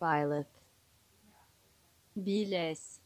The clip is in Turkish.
Violet. Be less.